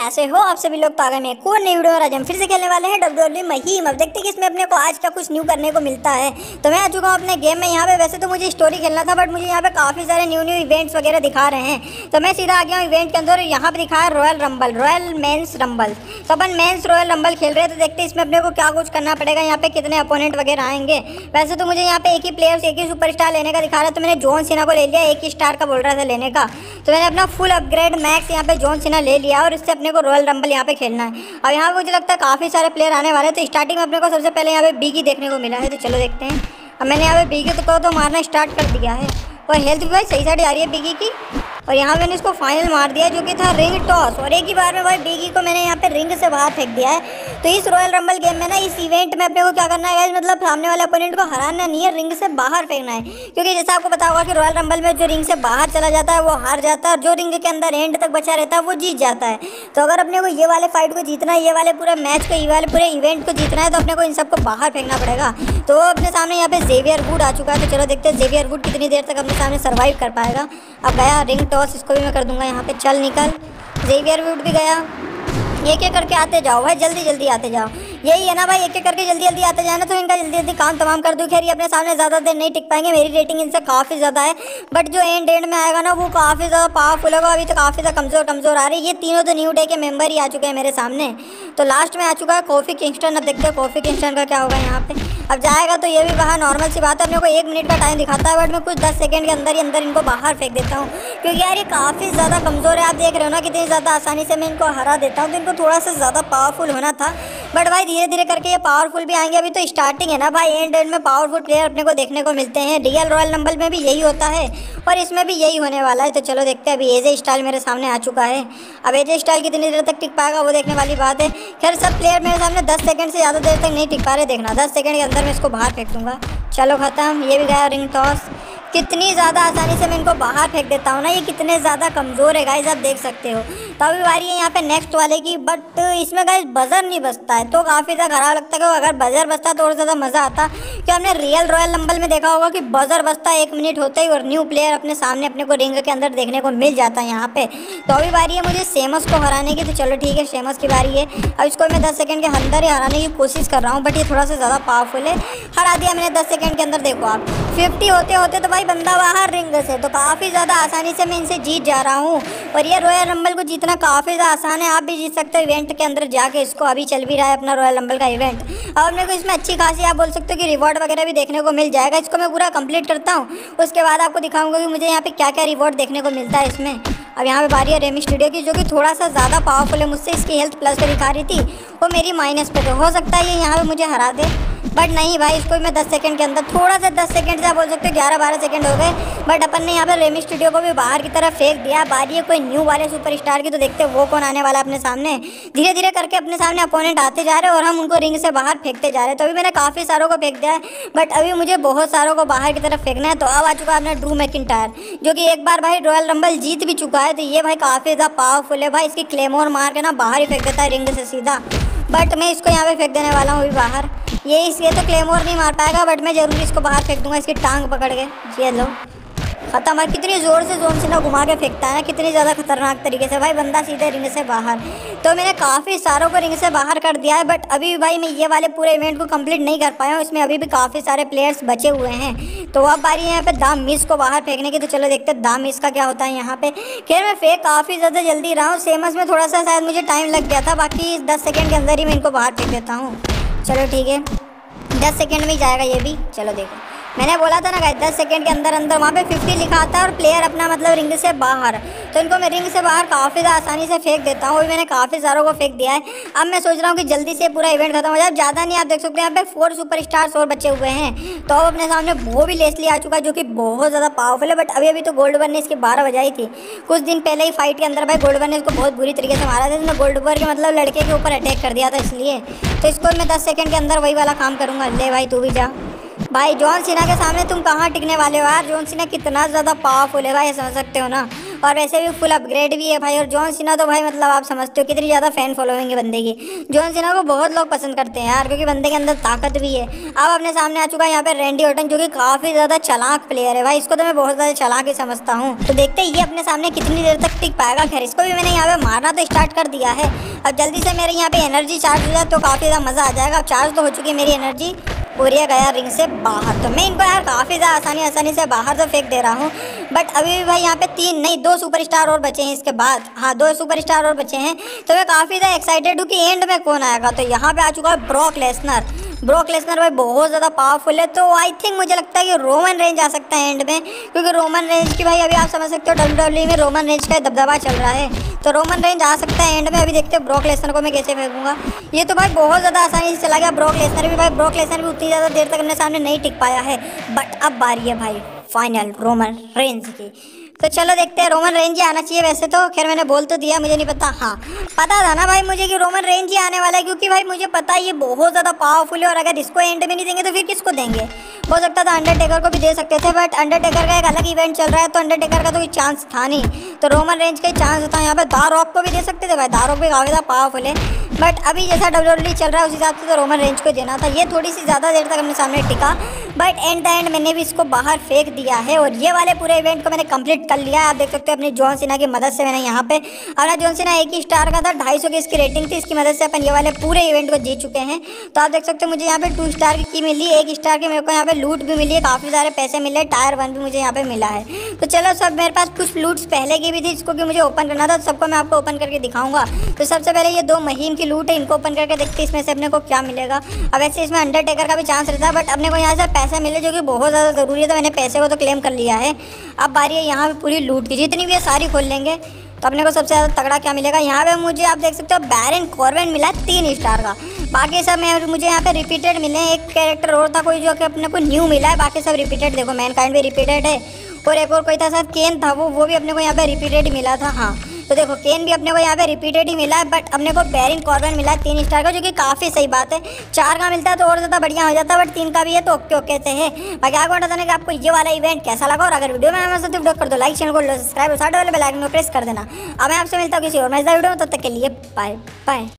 कैसे हो, आप सभी लोग गए में कौन नई वीडियो और आज हम फिर से खेलने वाले हैं डब्ल्यू डब्ल्यू महीम। अब देखते हैं कि इसमें अपने को आज का कुछ न्यू करने को मिलता है। तो मैं आ चुका हूँ अपने गेम में। यहाँ पे वैसे तो मुझे स्टोरी खेलना था बट मुझे यहाँ पे काफ़ी सारे न्यू न्यू इवेंट्स वगैरह दिखा रहे हैं। तो मैं सीधा आ गया हूँ इवेंट के अंदर यहाँ पे है royal rumble royal men's rumble तो अपन मेन्स रॉयल रंबल खेल रहे हैं तो देखते इसमें अपने को क्या कुछ करना पड़ेगा। यहाँ पे कितने अपोनेंट वगैरह आएँगे। वैसे तो मुझे यहाँ पे एक ही प्लेयर्स एक ही सुपर स्टार लेने का दिखा रहा है। तो मैंने जॉन सिन्हा को ले लिया, एक ही स्टार का बोल रहा था लेने का। तो मैंने अपना फुल अपग्रेड मैक्स यहाँ पे जॉन सिन्हा ले लिया और इससे अपने को रॉयल रंबल यहाँ पे खेलना है। और यहाँ पे मुझे लगता है काफ़ी सारे प्लेयर आने वाले तो स्टार्टिंग में अपने को सबसे पहले यहाँ पे बीगी देखने को मिला है। तो चलो देखते हैं। अब मैंने यहाँ पे बीगी को तो मारना स्टार्ट कर दिया है। और हेल्थ भी भाई सही साइड आ रही है बीगी की और यहाँ मैंने इसको फाइनल मार दिया, जो कि था रिंग टॉस और एक ही बार में भाई बीगी को मैंने यहाँ पे रिंग से बाहर फेंक दिया है। तो इस रॉयल रंबल गेम में ना, इस इवेंट में अपने को क्या करना है मतलब सामने वाले अपोनेंट को हराना नहीं है रिंग से बाहर फेंकना है। क्योंकि जैसा आपको पता होगा कि रॉयल रंबल में जो रिंग से बाहर चला जाता है, वो हार जाता है। और जो रिंग के अंदर एंड तक बचा रहता है, वो जीत जाता है। तो अगर अपने को ये वाले फाइट को जीतना है, ये वाले पूरे मैच को, ये वाले पूरे इवेंट को जीतना है तो अपने को इन सबको बाहर फेंकना पड़ेगा। तो अपने सामने यहाँ पे जेवियर वुड आ चुका है। तो चलो देखते हैं जेवियर वुड कितनी देर तक अपने सामने सर्वाइव कर पाएगा। अब गया रिंग टॉस इसको भी मैं कर दूँगा, यहाँ पे चल निकल। जेवियर उठ भी गया। ये क्या करके आते जाओ भाई? जल्दी जल्दी आते जाओ। यही है ना भाई एक एक करके जल्दी जल्दी आते जाए तो इनका जल्दी जल्दी काम तमाम कर दूँ। खैर, ये अपने सामने ज़्यादा देर नहीं टिक पाएँगे। मेरी रेटिंग इनसे काफ़ी ज़्यादा है। बट जो एंड एंड में आएगा ना, वो काफ़ी ज़्यादा पावरफुल होगा। अभी तो काफ़ी ज़्यादा कमज़ोर कमज़ोर आ रही है। ये तीनों तो न्यू डे के मेंबर ही आ चुके हैं मेरे सामने। तो लास्ट में आ चुका है कॉफ़ी किंगस्टन अब देखते हैं कॉफ़ी किंगस्टन का क्या होगा यहाँ पे। अब जाएगा तो ये भी बाहर नॉर्मल सी बात है। अपने को एक मिनट का टाइम दिखाता है बट मैं कुछ दस सेकंड के अंदर ही अंदर इनको बाहर फेंक देता हूँ। क्योंकि यार, ये काफ़ी ज़्यादा कमज़ोर है। आप देख रहे हो ना, कितनी ज़्यादा आसानी से मैं इनको हरा देता हूँ। तो इनको थोड़ा सा ज़्यादा पावरफुल होना था। बट भाई धीरे धीरे करके ये पावरफुल भी आएँगे। अभी तो स्टार्टिंग है ना भाई। एंड एंड में पावरफुल प्लेयर अपने को देखने को मिलते हैं। रियल रॉयल नंबर में भी यही होता है और इसमें भी यही होने वाला है। तो चलो देखते हैं। अभी एजे स्टाइल मेरे सामने आ चुका है। अब एजे स्टाइल कितनी देर तक टिक पाएगा वो देखने वाली बात है। खैर, सब प्लेयर मेरे सामने दस सेकंड से ज़्यादा देर तक नहीं टिक पा रहे। देखना, दस सेकंड के अंदर मैं इसको बाहर फेंक दूँगा। चलो ख़त्म। ये भी गया रिंग टॉस कितनी ज़्यादा आसानी से मैं इनको बाहर फेंक देता हूँ ना। ये कितने ज़्यादा कमज़ोर है गाइज़ आप देख सकते हो। तो अभी बारी है यहाँ पे नेक्स्ट वाले की बट इसमें गाइज़ बजर नहीं बजता है तो काफ़ी ज़्यादा खराब लगता है अगर बजर बजता तो और ज़्यादा मज़ा आता। कि हमने रियल रॉयल नंबर में देखा होगा कि बजर बजता एक मिनट होते ही और न्यू प्लेयर अपने सामने, अपने को रिंग के अंदर देखने को मिल जाता है यहाँ पे। तो अभी बारी है मुझे सेमस को हराने की तो चलो ठीक है सेमस की बारी है। अब इसको मैं दस सेकंड के अंदर ही हराने की कोशिश कर रहा हूँ बट ये थोड़ा सा ज़्यादा पावरफुल है। हरा दिया मैंने दस सेकेंड के अंदर, देखो आप। फिफ्टी होते होते तो भाई बंदा बाहर रिंग से तो काफ़ी ज़्यादा आसानी से मैं इनसे जीत जा रहा हूँ। और ये रॉयल रंबल को जीतना काफ़ी ज़्यादा आसान है, आप भी जीत सकते हो। इवेंट के अंदर जाके इसको अभी चल भी रहा है अपना रॉयल रंबल का इवेंट और मेरे को इसमें अच्छी खासी आप बोल सकते हो कि रिवॉर्ड वगैरह भी देखने को मिल जाएगा। इसको मैं पूरा कंप्लीट करता हूँ। उसके बाद आपको दिखाऊँगा कि मुझे यहाँ पे क्या क्या रिवॉर्ड देखने को मिलता है इसमें। अब यहाँ पे बारी है रेमी स्टूडियो की, जो कि थोड़ा सा ज़्यादा पावरफुल है। मुझसे इसकी हेल्थ प्लस दिखा रही थी, वो मेरी माइनस पे तो हो सकता है। ये यहाँ पे मुझे हरा दे। बट नहीं भाई, इसको मैं 10 सेकंड के अंदर, थोड़ा सा 10 सेकंड से आप बोल सकते हो, ग्यारह बारह सेकंड हो गए। बट अपन ने यहाँ पे रेमी स्टूडियो को भी बाहर की तरफ़ फेंक दिया। बारी है कोई न्यू वाले सुपरस्टार की तो देखते वो कौन आने वाला अपने सामने। धीरे धीरे करके अपने सामने अपोनेंट आते जा रहे हैं और हम उनको रिंग से बाहर फेंकते जा रहे हैं। तो अभी मैंने काफ़ी सारों को फेंक दिया है बट अभी मुझे बहुत सारों को बाहर की तरफ़ फेंकना है। तो अब आ चुका है अपना ड्रू मैकिन जो कि एक बार भाई रॉयल रंबल जीत भी चुका है। तो ये भाई काफ़ी ज़्यादा पावरफुल है भाई। इसकी क्लेमोर मार के ना बाहर ही फेंक देता है रिंग से सीधा। बट मैं इसको यहाँ पे फेंक देने वाला हूँ अभी बाहर। ये इसलिए तो क्लेमोर नहीं मार पाएगा बट मैं ज़रूर इसको बाहर फेंक दूँगा, इसकी टांग पकड़ के। ये लो। खत्म है कितनी ज़ोर से जोन सिन्हा घुमा के फेंकता है ना, कितनी ज़्यादा खतरनाक तरीके से। भाई, बंदा सीधे रिंग से बाहर। तो मैंने काफ़ी सारों को रिंग से बाहर कर दिया है बट अभी भाई मैं ये वाले पूरे इवेंट को कंप्लीट नहीं कर पाया हूँ, इसमें अभी भी काफ़ी सारे प्लेयर्स बचे हुए हैं। तो अब बारी है यहाँ पे दाम मिस को बाहर फेंकने की तो चलो देखते हैं, दाम मिस का क्या होता है यहाँ पे। खैर, मैं फेंक काफ़ी ज़्यादा जल्दी रहा हूँ सेमस में थोड़ा सा शायद मुझे टाइम लग गया था, बाकी दस सेकेंड के अंदर ही मैं इनको बाहर फेंक देता हूँ। चलो ठीक है। दस सेकेंड में ही जाएगा ये भी। चलो देखो। मैंने बोला था ना गाइस दस सेकेंड के अंदर अंदर वहाँ पे फिफ्टी लिखा था और प्लेयर अपना मतलब रिंग से बाहर। तो इनको मैं रिंग से बाहर काफ़ी ज़्यादा आसानी से फेंक देता हूँ मैंने काफ़ी सारों को फेंक दिया है। अब मैं सोच रहा हूँ कि जल्दी से पूरा इवेंट खत्म हो जाए। ज़्यादा नहीं, आप देख सकते यहाँ पे फोर सुपर स्टार्स और बचे हुए हैं। तो अब अपने सामने वो भी लेसली आ चुका है, जो कि बहुत ज़्यादा पावरफुल है। बट अभी अभी तो गोल्ड वन ने इसकी बारह बजाई थी। कुछ दिन पहले ही फाइट के अंदर भाई गोल्ड वन ने इसको बहुत बुरी तरीके से मारा था। इसने गोल्ड वर के मतलब लड़के के ऊपर अटैक कर दिया था इसलिए। तो इसको मैं दस सेकेंड के अंदर वही वाला काम करूँगा। ले भाई, तू भी जा। भाई, जॉन सिन्हा के सामने तुम कहाँ टिकने वाले हो यार? जॉन सिन्हा कितना ज़्यादा पावरफुल है भाई समझ सकते हो ना? और वैसे भी फुल अपग्रेड भी है भाई। और जॉन सिन्हा तो भाई मतलब आप समझते हो कितनी ज़्यादा फ़ैन फॉलोइंग है बंदे की। जॉन सिन्हा को बहुत लोग पसंद करते हैं यार, क्योंकि बंदे के अंदर ताकत भी है। अब अपने सामने आ चुका है यहाँ पर रेंडी ओटन जो कि काफ़ी ज़्यादा चलाक प्लेयर है भाई। इसको तो मैं बहुत ज़्यादा चलाक ही समझता हूँ। तो देखते ये अपने सामने कितनी देर तक टिक पाएगा। खैर, इसको भी मैंने यहाँ पर मारना तो स्टार्ट कर दिया है। अब जल्दी से मेरे यहाँ पे एनर्जी चार्ज हो जाए तो काफ़ी ज़्यादा मज़ा आ जाएगा। अब चार्ज तो हो चुकी है मेरी एनर्जी पूरी गया रिंग से बाहर। तो मैं इनको यार काफ़ी ज़्यादा आसानी आसानी से बाहर तो फेंक दे रहा हूँ। बट अभी भी भाई यहाँ पे तीन, नहीं, दो सुपरस्टार और बचे हैं इसके बाद। हाँ दो सुपरस्टार और बचे हैं। तो मैं काफ़ी ज़्यादा एक्साइटेड हूँ कि एंड में कौन आएगा। तो यहाँ पे आ चुका है ब्रॉक लेसनर ब्रॉक लेसनर भाई बहुत ज़्यादा पावरफुल है। तो आई थिंक मुझे लगता है कि रोमन रेंज आ सकता है एंड में। क्योंकि रोमन रेंज की भाई अभी आप समझ सकते हो डब्ल्यू डब्ल्यू में रोमन रेंज का दबदबा चल रहा है। तो रोमन रेंज आ सकता है एंड में। अभी देखते हैं ब्रॉक लेसनर को मैं कैसे फेंकूँगा। ये तो भाई बहुत ज़्यादा आसानी से चला गया। ब्रॉक लेसनर भी भाई ब्रॉक लेसनर भी उतनी ज़्यादा देर तक अपने सामने नहीं टिक पाया है। बट अब बारी है भाई। फाइनल रोमन रेंज की। तो चलो देखते हैं रोमन रेंज ही आना चाहिए वैसे तो। खैर, मैंने बोल तो दिया, मुझे नहीं पता। हाँ पता था ना भाई मुझे कि रोमन रेंज ही आने वाला है, क्योंकि भाई मुझे पता है ये बहुत ज़्यादा पावरफुल है और अगर इसको एंड में नहीं देंगे तो फिर किसको देंगे? हो सकता था अंडरटेकर को भी दे सकते थे बट अंडरटेकर का एक अलग इवेंट चल रहा है तो अंडरटेकर का तो कोई चांस था नहीं। तो रोमन रेंज का ही चांस था, यहाँ पर दारॉक को भी दे सकते थे भाई। दारॉक भी काफ़ी ज़्यादा पावरफुल है। बट अभी जैसा डब्ल्यू चल रहा है, उस हिसाब से तो रोमन रेंज को देना था। ये थोड़ी सी ज़्यादा देर तक अपने सामने टिका। बट एंड द एंड मैंने भी इसको बाहर फेंक दिया है और ये वाले पूरे इवेंट को मैंने कंप्लीट कर लिया है। आप देख सकते हो अपनी जॉन सिन्हा की मदद से मैंने यहाँ पे। अपना जॉन सिन्हा एक ही स्टार का था, ढाई की इसकी रेटिंग थी, इसकी मदद से अपन ये वाले पूरे इवेंट को जीत चुके हैं। तो आप देख सकते हो मुझे यहाँ पे टू स्टार की मिली, एक स्टार की मेरे को यहाँ पे लूट भी मिली है काफ़ी सारे पैसे मिले टायर वन भी मुझे यहाँ पे मिला है। तो चलो सब मेरे पास कुछ लूट्स पहले की भी थी जिसको कि मुझे ओपन करना था, सबको मैं आपको ओपन करके दिखाऊँगा। तो सबसे पहले ये दो महीम की लूट है, इनको ओपन करके देखते इसमें से अपने को क्या मिलेगा। अब वैसे इसमें अंडरटेकर का भी चांस रहता है बट अपने को यहाँ से पैसे मिले जो कि बहुत ज़्यादा ज़रूरी है तो मैंने पैसे को तो क्लेम कर लिया है। अब बारी है यहाँ पर पूरी लूट की। जितनी भी है सारी खोल लेंगे तो अपने को सबसे ज़्यादा तगड़ा क्या मिलेगा? यहाँ पे मुझे आप देख सकते हो बैरन कॉर्बेन मिला है तीन स्टार का। बाकी सब मैं, मुझे यहाँ पे रिपीटेड मिले एक कैरेक्टर और था कोई जो कि अपने को न्यू मिला है, बाकी सब रिपीटेड देखो मैन काइंड भी रिपीटेड है। और एक और कोई था, शायद केन था वो वो भी अपने को यहाँ पे रिपीटेड मिला था हाँ। तो देखो केन भी अपने को यहाँ पे रिपीटेड ही मिला है बट अपने को बैरिंग कॉर्बन मिला है तीन स्टार का, जो कि काफ़ी सही बात है। चार का मिलता है तो और ज़्यादा बढ़िया हो जाता है बट तीन का भी है तो ओके ओके से है। बाकी आपको बताने कि आपको ये वाला इवेंट कैसा लगा, और अगर वीडियो में साथ वीडियो कर दो लाइक चैनल को सब्सक्राइब और साइड वाले बेलाइन को प्रेस कर देना। अब मैं आपसे मिलता हूँ किसी और मैं वीडियो में, तब तक के लिए बाय बाय